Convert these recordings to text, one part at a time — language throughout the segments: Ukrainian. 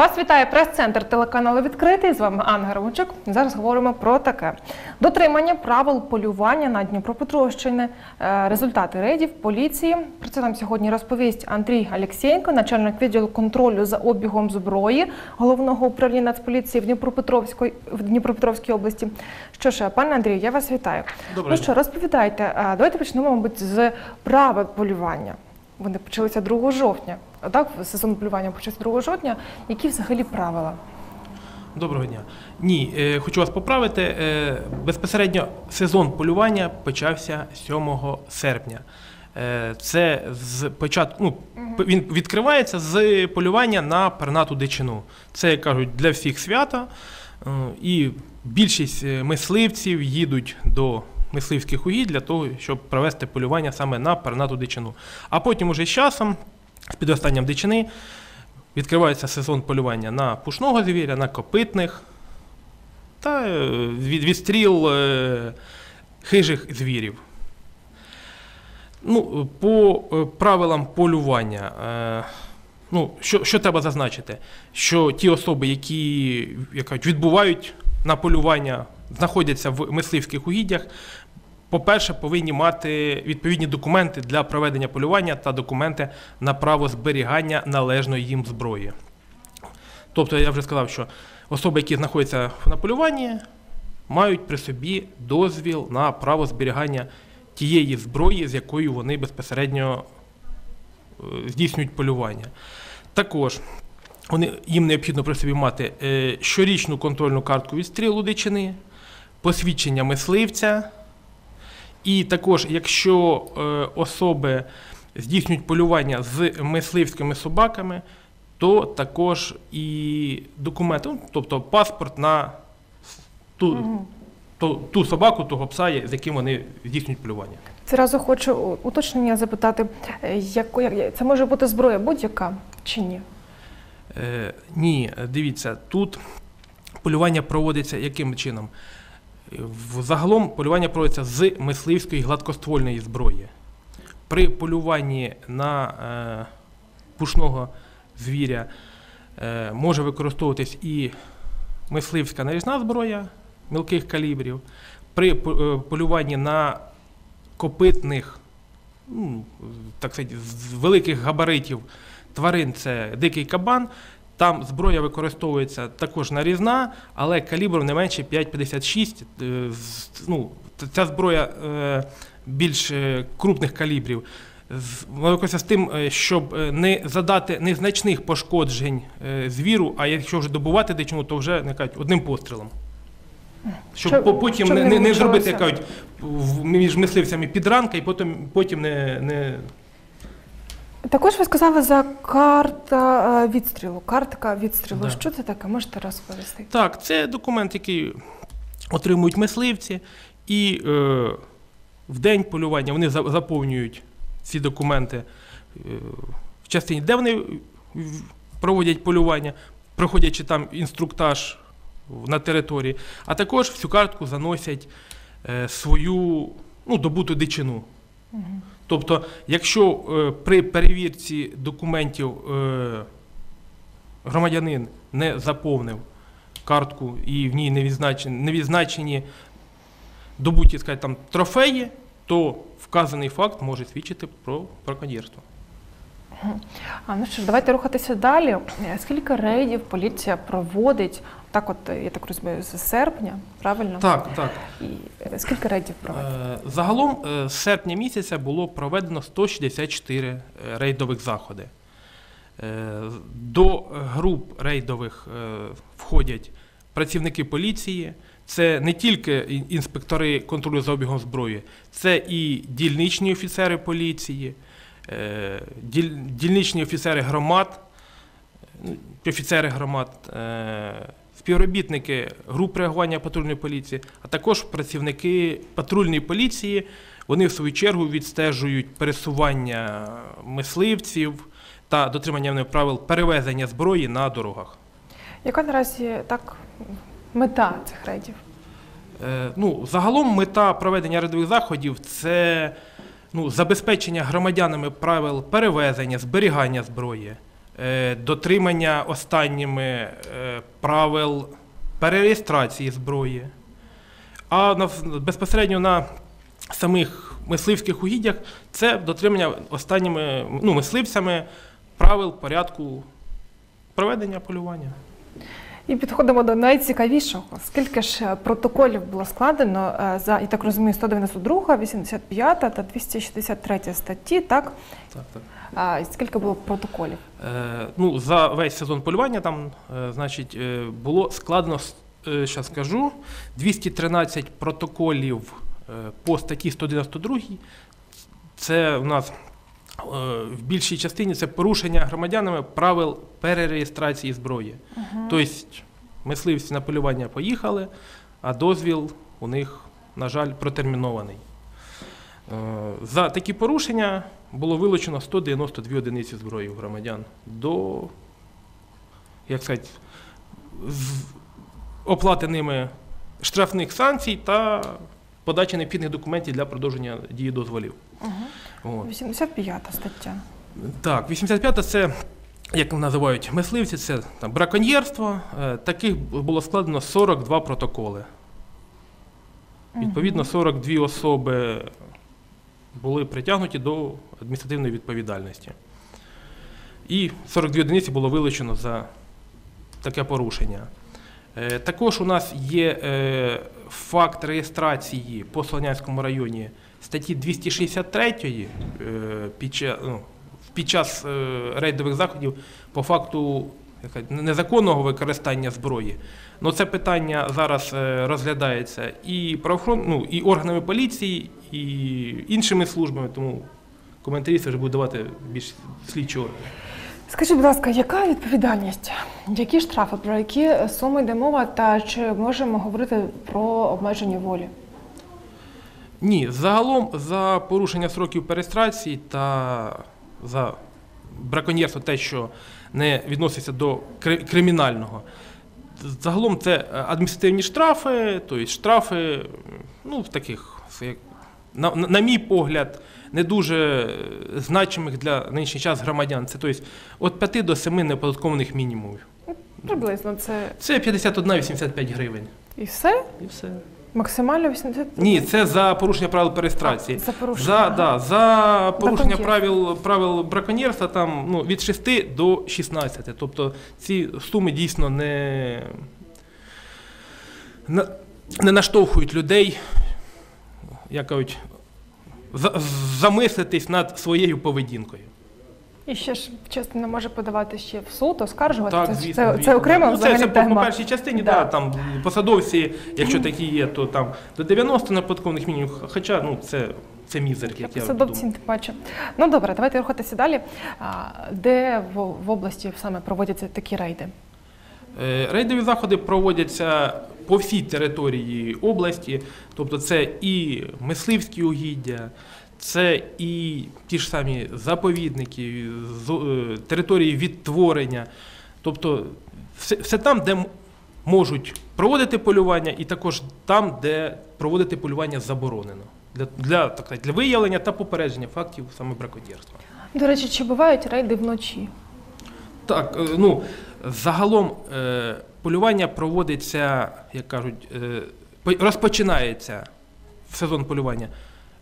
Вас вітає прес-центр телеканалу Відкритий. З вами Анна Громчук. Зараз говоримо про таке: дотримання правил полювання на Дніпропетровщині, е, результати рейдів поліції. Про це нам сьогодні розповість Андрій Алєксєєнко, начальник відділу контролю за обігом зброї головного управління Нацполіції в Дніпропетровській в Дніпропетровській області. Що ж, пане Андрію, я вас вітаю. Доброго ну що, розповідайте. е, Давайте почнемо, мабуть, з правил полювання. Вони почалися 2 жовтня. Так, сезон полювання почався 2 жовтня. Які взагалі правила? Доброго дня. Ні, е, хочу вас поправити. Е, безпосередньо сезон полювання почався 7 серпня. Е, це з початку, ну, він відкривається з полювання на пернату дичину. Це, як кажуть, для всіх свята. Е, і більшість мисливців їдуть до мисливських угідь для того, щоб провести полювання саме на пернату дичину. А потім уже з часом, з підростанням дичини, Відкривається сезон полювання на пушного звіря, на копитних та е, від, відстріл е, хижих звірів. Ну, по е, правилам полювання, ну, що, що треба зазначити? Що ті особи, які як відбувають на полювання, знаходяться в мисливських угіддях, по-перше, повинні мати відповідні документи для проведення полювання та документи на право зберігання належної їм зброї. Тобто, я вже сказав, що особи, які знаходяться на полюванні, мають при собі дозвіл на право зберігання тієї зброї, з якою вони безпосередньо е, здійснюють полювання. Також вони, їм необхідно при собі мати е, щорічну контрольну картку відстрілу дичини, посвідчення мисливця. І також, якщо е, особи здійснюють полювання з мисливськими собаками, то також і документи, ну, тобто паспорт на ту, ту, ту собаку, того пса, з яким вони здійснюють полювання. Зразу хочу уточнення запитати, е, як- це може бути зброя будь-яка чи ні? Е, ні, дивіться, тут полювання проводиться яким чином? Загалом полювання проводиться з мисливської гладкоствольної зброї. При полюванні на е, пушного звіря е, може використовуватись і мисливська нарізна зброя мілких калібрів. При е, полюванні на копитних, ну, так сказати, з великих габаритів тварин це дикий кабан. Там зброя використовується також нарізна, але калібром не менше 5,56. Е, Ну, ця зброя е, більш е, крупних калібрів. Використовується з тим, щоб не задати незначних пошкоджень звіру, а якщо вже добувати дичину, то вже не кажуть, одним пострілом. Щоб Щоб- потім не не, не зробити, як кажуть, між мисливцями підранка і потім, потім не, не Також ви сказали за карта е, відстрілу. Картка відстрілу. Да. Що це таке? Можете розповісти? Так, це документ, який отримують мисливці, і е, в день полювання вони заповнюють ці документи е, в частині, де вони проводять полювання, проходячи там інструктаж на території, а також в цю картку заносять е, свою ну, добуту дичину. Тобто, якщо е, при перевірці документів е, громадянин не заповнив картку і в ній не відзначені, не відзначені добуті скажімо, там, трофеї, то вказаний факт може свідчити про браконьєрство. А ну що ж, давайте рухатися далі. Скільки рейдів поліція проводить? Так, от я так розумію, з серпня, правильно? Так, так. І е, скільки рейдів проводить? Е, Загалом е, з серпня місяця було проведено 164 е, рейдових заходи. До груп рейдових входять працівники поліції. Це не тільки інспектори контролю за обігом зброї, це і дільничні офіцери поліції, дільничні офіцери громад, е, офіцери громад, е, співробітники груп реагування патрульної поліції, а також працівники патрульної поліції. Вони в свою чергу відстежують пересування мисливців та дотримання правил перевезення зброї на дорогах. Яка наразі так мета цих рейдів? Е, Ну, загалом мета проведення рядових заходів це ну, забезпечення громадянами правил перевезення, зберігання зброї, е, дотримання останніми е, правил перереєстрації зброї. А на, безпосередньо на самих мисливських угіддях це дотримання останніми ну, мисливцями правил порядку проведення полювання. І підходимо до найцікавішого. Скільки ж е, протоколів було складено е, за, я так розумію, 192, 85 та 263 статті, так? Так, так. А, скільки було протоколів? Е, ну, за весь сезон полювання там, е, значить, е, було складено, зараз скажу, 213 протоколів е, по статті 192. Це у нас е, в більшій частині це порушення громадянами правил перереєстрації зброї. Тобто мисливці на полювання поїхали, а дозвіл у них, на жаль, протермінований. Е, За такі порушення було вилучено 192 одиниці зброї у громадян до, як сказати, з оплати ними штрафних санкцій та подачі необхідних документів для продовження дії дозволів. Угу. От. 85 стаття. Так, 85 це, як називають мисливці, це там, браконьєрство. Е, Таких було складено 42 протоколи. Відповідно, 42 особи були притягнуті до адміністративної відповідальності. І 42 одиниці було вилучено за таке порушення. Е, Також у нас є е, факт реєстрації по Солонянському районі статті 263 е, під час, ну, під час е, рейдових заходів по факту незаконного використання зброї. Ну, це питання зараз е, розглядається і правоохорон, ну, і органами поліції, і іншими службами, тому коментарі вже буде давати більш слідчі органи. Скажіть, будь ласка, яка відповідальність? Які штрафи, про які суми йде мова, та чи можемо говорити про обмеження волі? Ні, загалом за порушення сроків перестрації та за браконьєрство, те, що не відноситься до кримінального. Загалом це адміністративні штрафи, тобто штрафи, ну, в таких, на, на, на мій погляд, не дуже значимих для нинішній час громадян. Це тобто, від 5 до 7 неоподаткованих мінімумів. Приблизно це Це 51,85 гривень. і все? І все. Максимально 80? Ні, це за порушення правил перестрації. За порушення. За, да, за порушення правил, правил браконьєрства там ну, від 6 до 16. Тобто ці суми дійсно не, не наштовхують людей, як кажуть, замислитись над своєю поведінкою. І ще ж частина може подавати ще в суд, оскаржувати. Так, звісно, це, звісно. це окрема ну, взагалі це по, тема. по першій частині, Да. да. там посадовці, якщо такі є, то там до 90 неподаткових мінімумів, хоча ну, це, це мізер, як я Посадовці думаю. тим паче. Ну добре, давайте рухатися далі. Де в, в області саме проводяться такі рейди? Е, Рейдові заходи проводяться по всій території області, тобто це і мисливські угіддя, це і ті ж самі заповідники, е, території відтворення. Тобто все, все там, де можуть проводити полювання, і також там, де проводити полювання заборонено. Для, для, так сказати, для виявлення та попередження фактів саме браконьєрства. До речі, чи бувають рейди вночі? Так, е, ну загалом е, полювання проводиться, як кажуть, по- розпочинається сезон полювання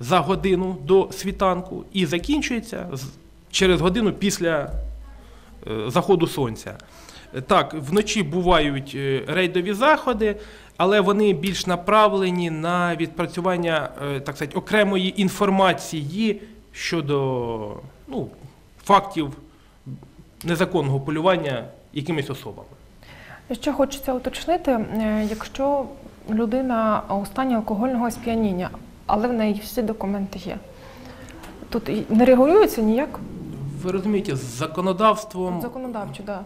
за годину до світанку і закінчується через годину після е, заходу сонця. Так, вночі бувають е, рейдові заходи, але вони більш направлені на відпрацювання е, так сказати, окремої інформації щодо ну, фактів незаконного полювання якимись особами. Ще хочеться уточнити, якщо людина у стані алкогольного сп'яніння, але в неї всі документи є. Тут не регулюється ніяк Ви розумієте, з законодавством законодавчо, да.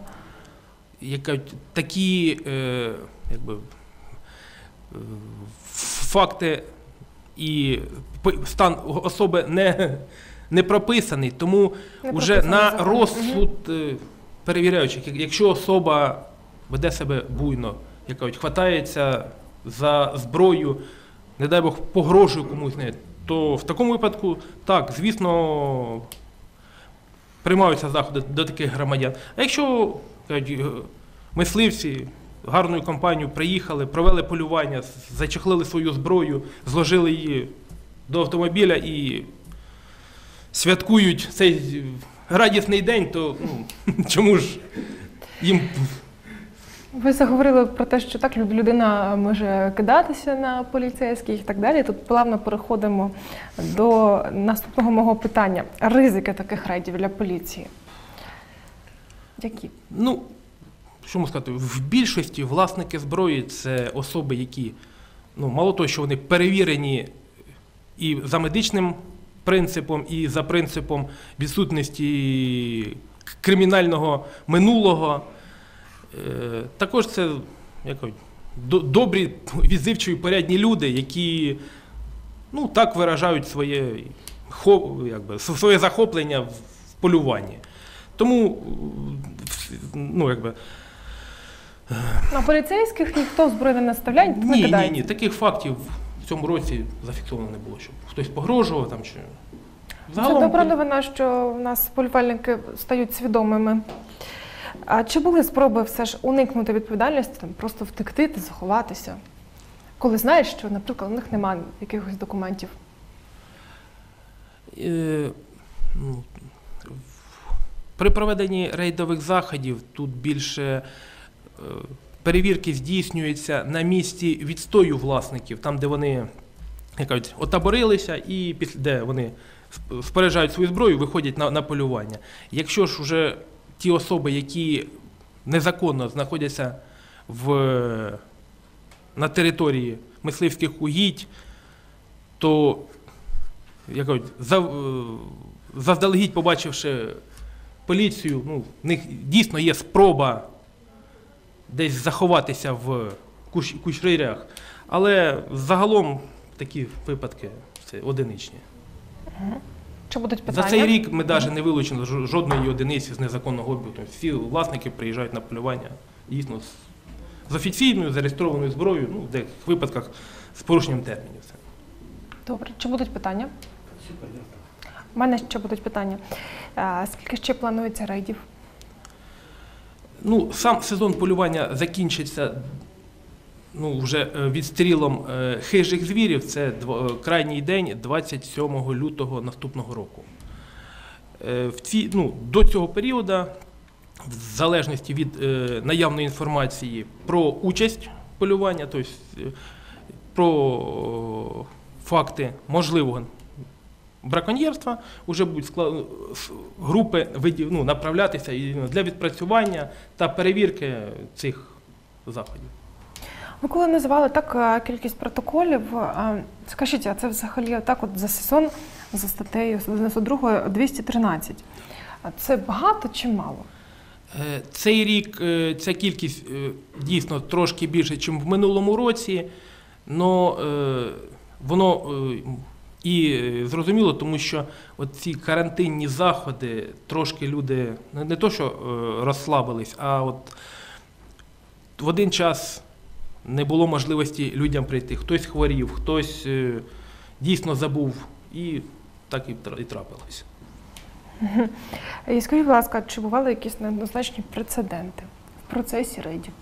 яка такі е, якби, е, факти і стан особи не, не прописаний, тому Не вже на в законі. розсуд е, перевіряючих, якщо особа веде себе буйно, як кажуть, хватається за зброю, не дай Бог погрожує комусь, то в такому випадку, так, звісно, приймаються заходи до таких громадян. А якщо мисливці гарною компанією приїхали, провели полювання, зачехлили свою зброю, зложили її до автомобіля і святкують цей радісний день, то ну, чому ж їм Ви заговорили про те, що так люд- людина може кидатися на поліцейських і так далі. Тут плавно переходимо до наступного мого питання: ризики таких рейдів для поліції. Які? Ну, що можу сказати, в більшості власники зброї це особи, які, ну, мало того, що вони перевірені і за медичним принципом, і за принципом відсутності кримінального минулого. Е, Також це як добрі, відзивчі, порядні люди, які ну, так виражають своє, якби, своє захоплення в полюванні. Тому ну, якби, На поліцейських ніхто зброю не наставляє, не ні, ні, ні, таких фактів в цьому році зафіксовано не було, щоб хтось погрожував там чи. Це добра новина, що в нас полювальники стають свідомими. А чи були спроби все ж уникнути відповідальності, там просто втекти та заховатися? Коли знаєш, що, наприклад, у них немає якихось документів. Е, ну, При проведенні рейдових заходів тут більше е, перевірки здійснюються на місці відстою власників, там, де вони кажуть, отаборилися і після де вони споряджають свою зброю, виходять на, на полювання. Якщо ж вже ті особи, які незаконно знаходяться в, на території мисливських угідь, то як кажуть, е, заздалегідь побачивши поліцію, ну, в них дійсно є спроба десь заховатися в куч, кучерях, але загалом такі випадки це одиничні. Чи будуть питання? За цей рік ми навіть не вилучили жодної одиниці з незаконного обігу. Всі власники приїжджають на полювання дійсно з, з офіційною зареєстрованою зброєю, ну, в деяких випадках з порушенням термінів. Добре, чи будуть питання? У мене ще будуть питання. Скільки ще планується рейдів? Ну, сам сезон полювання закінчиться ну, вже е, відстрілом е, хижих звірів. Це е, крайній день 27 лютого наступного року. В ці, ну, до цього періоду, в залежності від наявної інформації про участь полювання, тобто про факти можливого браконьєрства, вже будуть скла- с- групи ну, направлятися для відпрацювання та перевірки цих заходів. Ви коли називали так е, кількість протоколів, скажіть, а це взагалі так от за сезон за статтею 92 213. А Це багато чи мало? Е, Цей рік е, ця кількість е, дійсно трошки більше, ніж в минулому році, але воно е, і е, зрозуміло, тому що ці карантинні заходи трошки люди не, то, що е, розслабились, а от в один час не було можливості людям прийти. Хтось хворів, хтось е, дійсно забув, і так і трапилось. І скажіть, будь ласка, чи бували якісь неоднозначні прецеденти в процесі рейдів?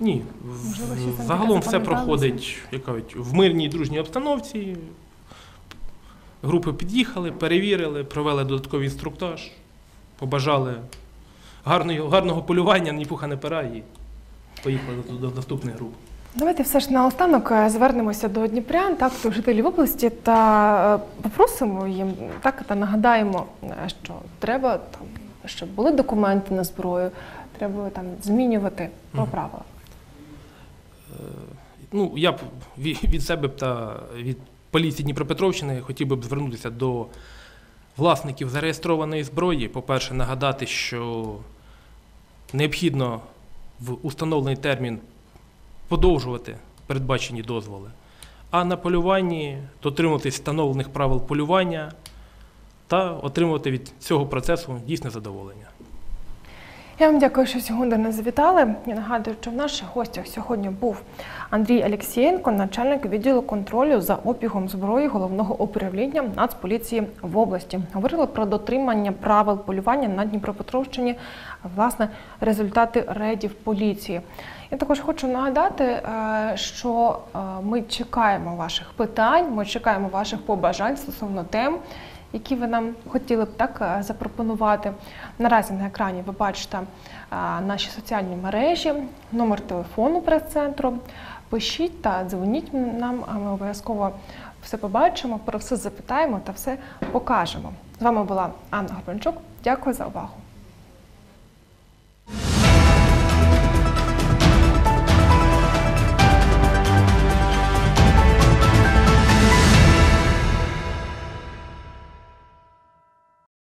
Ні, Можливо, загалом все проходить як кажуть, в мирній дружній обстановці. Групи під'їхали, перевірили, провели додатковий інструктаж, побажали гарного, гарного полювання, ні пуха не пера і поїхали до, наступних груп. Давайте все ж наостанок е, звернемося до дніпрян, так, до жителів області, та е, попросимо їм так та нагадаємо, е, що треба там, щоб були документи на зброю, треба там змінювати про Мгм. правила. Ну, я б від себе та від поліції Дніпропетровщини хотів би звернутися до власників зареєстрованої зброї. По-перше, нагадати, що необхідно в установлений термін подовжувати передбачені дозволи, а на полюванні дотримуватись встановлених правил полювання та отримувати від цього процесу дійсне задоволення. Я вам дякую, що сьогодні нас завітали. Я нагадую, що в наших гостях сьогодні був Андрій Алєксєєнко, начальник відділу контролю за обігом зброї головного управління Нацполіції в області. Говорили про дотримання правил полювання на Дніпропетровщині, власне, результати рейдів поліції. Я також хочу нагадати, е, що е, ми чекаємо ваших питань, ми чекаємо ваших побажань стосовно тем, які ви нам хотіли б так е, запропонувати. Наразі на екрані ви бачите наші соціальні мережі, номер телефону прес-центру. Пишіть та дзвоніть нам, а ми обов'язково все побачимо, про все запитаємо та все покажемо. З вами була Анна Горбанчук. Дякую за увагу.